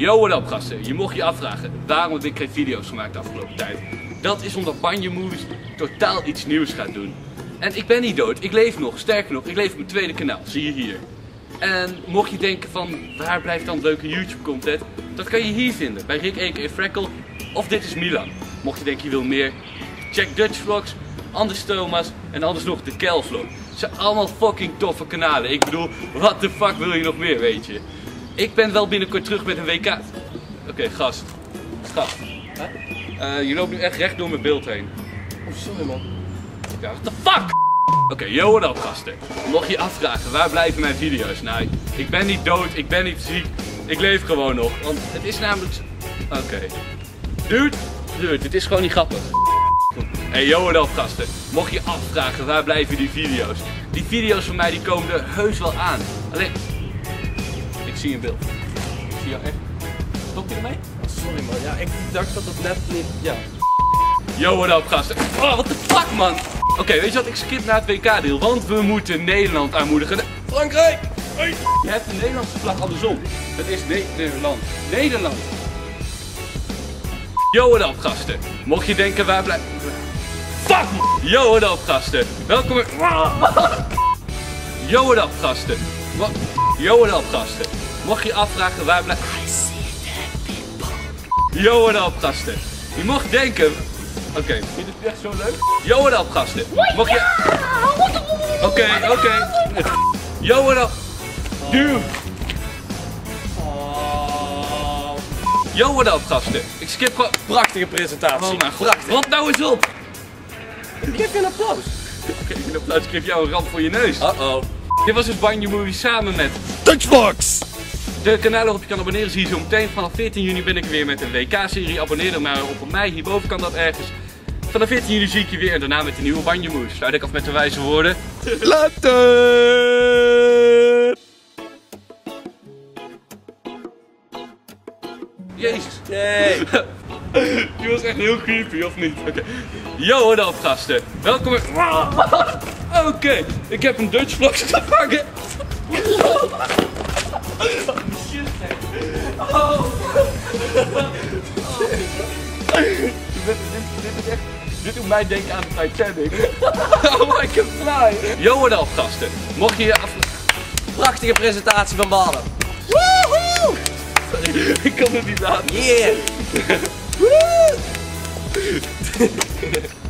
Yo, what up gasten. Je mocht je afvragen waarom heb ik geen video's gemaakt de afgelopen tijd. Dat is omdat Banje Movies totaal iets nieuws gaat doen. En ik ben niet dood, ik leef nog. Sterker nog, ik leef op mijn tweede kanaal, zie je hier. En mocht je denken van waar blijft dan leuke YouTube content, dat kan je hier vinden bij Rick a.k.a. Freckle of Dit is Milan. Mocht je denken je wil meer, check Dutch Vlogs, Anders Thomas en anders nog de Kel Vlog. Het zijn allemaal fucking toffe kanalen. Ik bedoel, wat de fuck wil je nog meer, weet je? Ik ben wel binnenkort terug met een WK. Oké, gast. Schat. Eh, je loopt nu echt recht door mijn beeld heen. Oh, sorry man. Ja, what the fuck? Oké, yo what up gasten. Mocht je afvragen, waar blijven mijn video's? Nou, ik ben niet dood, ik ben niet ziek. Ik leef gewoon nog. Want het is namelijk... Oké. Dude, dude, dit is gewoon niet grappig. Hey, yo up gasten. Mocht je je afvragen, waar blijven die video's? Die video's van mij die komen er heus wel aan. Alleen... Ik zie een beeld. Ik zie jou echt. Stop je ermee? Oh, sorry man. Ja, ik dacht dat het net niet... Ja. Yo, what up gasten. Oh, what the fuck man. Oké, weet je wat? Ik skip naar het WK-deel, want we moeten Nederland aanmoedigen. Frankrijk! Hey. Je hebt de Nederlandse vlag andersom. Het is Nederland. Nederland. Yo, what up gasten. Mocht je denken waar blijft... Fuck! Yo, what up gasten. Welkom... in- Yo, what up gasten. Wat? Yo, what up gasten. Mocht je afvragen waar blijft... Yo, what up gasten. Je mocht denken... Oké, vind je het echt zo leuk? Yo, what up gasten. Mocht je... Oké, oké. Yo, what up. Dude. Yo, what up gasten. Ik skip gewoon... Prachtige presentatie. Oh mijn god. Wat nou eens op. Ik geef je een applaus. Oké, in applaus geef jou een ramp voor je neus. Uh-oh. Dit was dus Banjo Movie samen met Dutchbox! de kanalen waarop je kan abonneren. Zie je zo meteen. Vanaf 14 juni ben ik er weer met een WK-serie. Abonneer er maar op mij. Hierboven kan dat ergens. Vanaf 14 juni zie ik je weer en daarna met de nieuwe Banjo Moves. Sluit ik af met de wijze woorden. Later! Jezus. Nee. Die was echt heel creepy, of niet? Oké. Yo, what up, gasten. Welkom in... Oké, ik heb een Dutch vlog. Shit, hè. Oh. Dit, dit, dit is echt... Dit doet mij denken aan de Titanic. Oh, I can fly. Yo, what up, gasten. Mocht je je af... Prachtige presentatie van Balen. Sorry, ik kan het niet laten. Yeah!